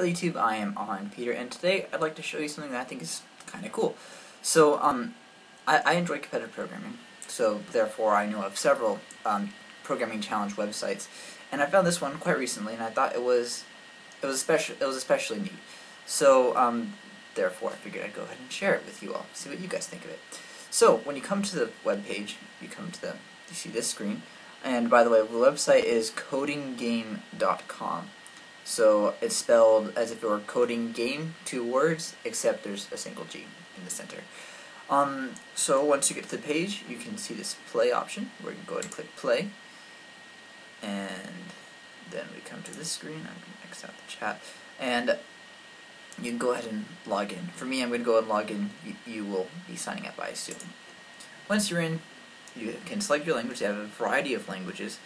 Hello YouTube, I am Arend Peter, and today I'd like to show you something that I think is kind of cool. So, um, I, I, enjoy competitive programming, so therefore I know of several um, programming challenge websites, and I found this one quite recently, and I thought it was it was especially it was especially neat. So, um, therefore I figured I'd go ahead and share it with you all, see what you guys think of it. So, when you come to the web page, you come to the you see this screen, and by the way, the website is codingame.com. So it's spelled as if it were coding game, two words, except there's a single G in the center. Um, so once you get to the page, you can see this play option, where you can go ahead and click play. And then we come to this screen, I'm going to X out the chat, and you can go ahead and log in. For me, I'm going to go ahead and log in. You, you will be signing up, I assume. Once you're in, you can select your language. They have a variety of languages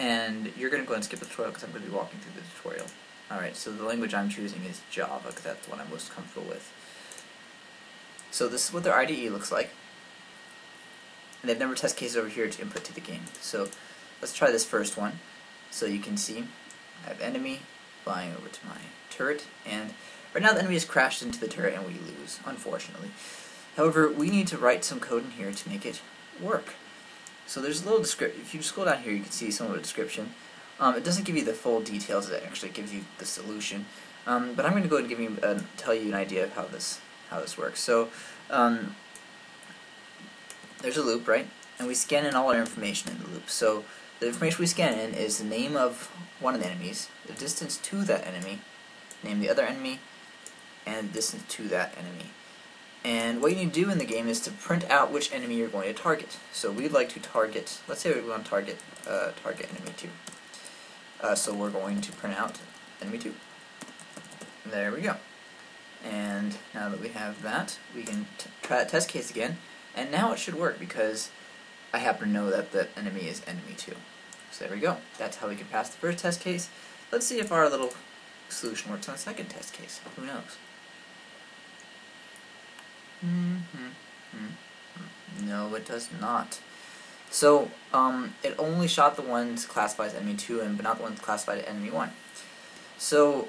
and you're going to go and skip the tutorial because I'm going to be walking through the tutorial. Alright, so the language I'm choosing is Java because that's what I'm most comfortable with. So this is what their IDE looks like. And they have number of test cases over here to input to the game. So let's try this first one. So you can see I have enemy flying over to my turret, and right now the enemy has crashed into the turret and we lose, unfortunately. However, we need to write some code in here to make it work. So there's a little description. If you scroll down here, you can see some of the description. Um, it doesn't give you the full details. It actually gives you the solution. Um, but I'm going to go and give you uh, tell you an idea of how this how this works. So um, there's a loop, right? And we scan in all our information in the loop. So the information we scan in is the name of one of the enemies, the distance to that enemy, name the other enemy, and distance to that enemy. And what you need to do in the game is to print out which enemy you're going to target. So we'd like to target, let's say we want to target, uh, target enemy 2. Uh, so we're going to print out enemy 2. There we go. And now that we have that, we can try that test case again. And now it should work because I happen to know that the enemy is enemy 2. So there we go. That's how we can pass the first test case. Let's see if our little solution works on the second test case. Who knows? Mm -hmm. No, it does not. So, um, it only shot the ones classified as enemy 2, and but not the ones classified as enemy 1. So,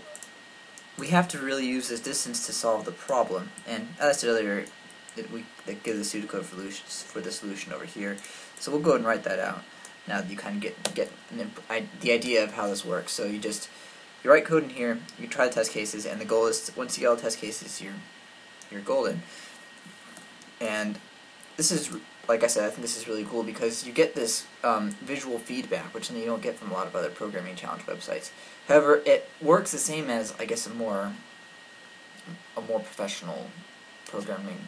we have to really use this distance to solve the problem. And as I said earlier, it, we it gives the pseudocode for, for the solution over here. So we'll go and write that out. Now that you kind of get get I, the idea of how this works. So you just you write code in here, you try the test cases, and the goal is once you get all the test cases, you're you're golden. And this is, like I said, I think this is really cool because you get this um, visual feedback, which you don't get from a lot of other programming challenge websites. However, it works the same as, I guess, a more a more professional programming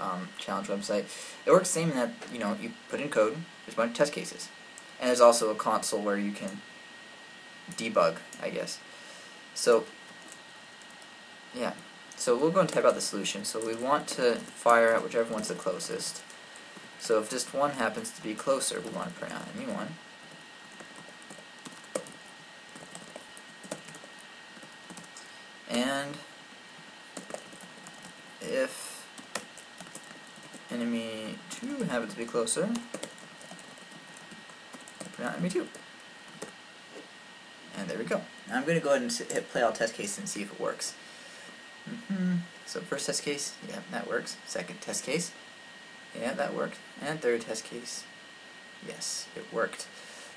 um, challenge website. It works the same in that you know you put in code, there's a bunch of test cases, and there's also a console where you can debug, I guess. So yeah. So we'll go and type out the solution. So we want to fire at whichever one's the closest. So if just one happens to be closer, we want to print out enemy one. And if enemy 2 happens to be closer, print out enemy 2. And there we go. Now I'm going to go ahead and hit play all test case and see if it works. Mm -hmm. So first test case, yeah, that works. Second test case, yeah, that worked. And third test case, yes, it worked.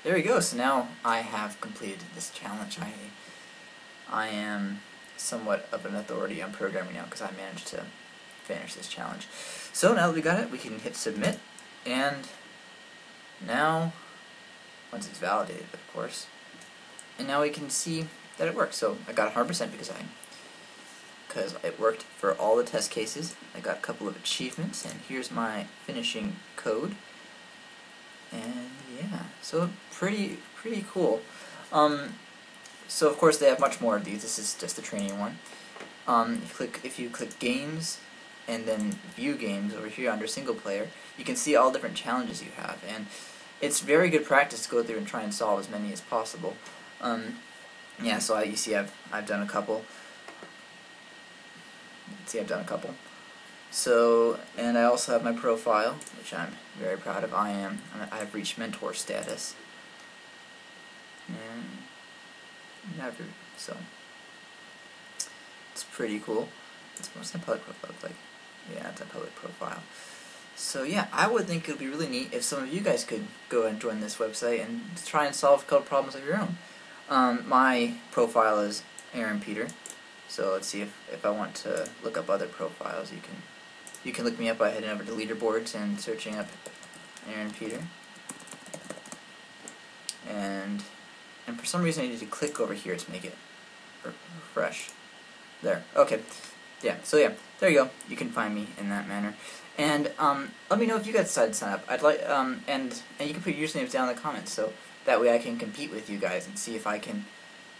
There we go. So now I have completed this challenge. I I am somewhat of an authority on programming now because I managed to finish this challenge. So now that we got it, we can hit submit, and now, once it's validated, of course, and now we can see that it works. So I got 100% because I because it worked for all the test cases. I got a couple of achievements, and here's my finishing code. And yeah, so pretty pretty cool. Um, so of course they have much more of these. This is just the training one. Um, if, you click, if you click games and then view games over here under single player, you can see all different challenges you have, and it's very good practice to go through and try and solve as many as possible. Um, yeah, so I, you see I've I've done a couple see I've done a couple. So, and I also have my profile, which I'm very proud of. I am, I've reached mentor status. And never, so. It's pretty cool. It's, what's my public profile like? Yeah, it's a public profile. So yeah, I would think it would be really neat if some of you guys could go and join this website and try and solve code problems of your own. Um, my profile is Arend Peter, so let's see if, if I want to look up other profiles. You can you can look me up by heading over to leaderboards and searching up Arend Peter. And and for some reason I need to click over here to make it refresh. There. Okay. Yeah. So yeah, there you go. You can find me in that manner. And um, let me know if you guys decide to sign up. I'd like um, and and you can put your usernames down in the comments so that way I can compete with you guys and see if I can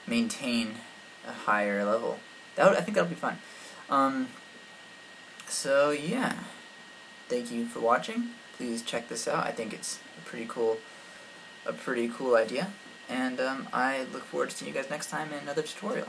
maintain a higher level. That would, I think that'll be fun. Um, so yeah, thank you for watching. Please check this out. I think it's a pretty cool, a pretty cool idea. And um, I look forward to seeing you guys next time in another tutorial.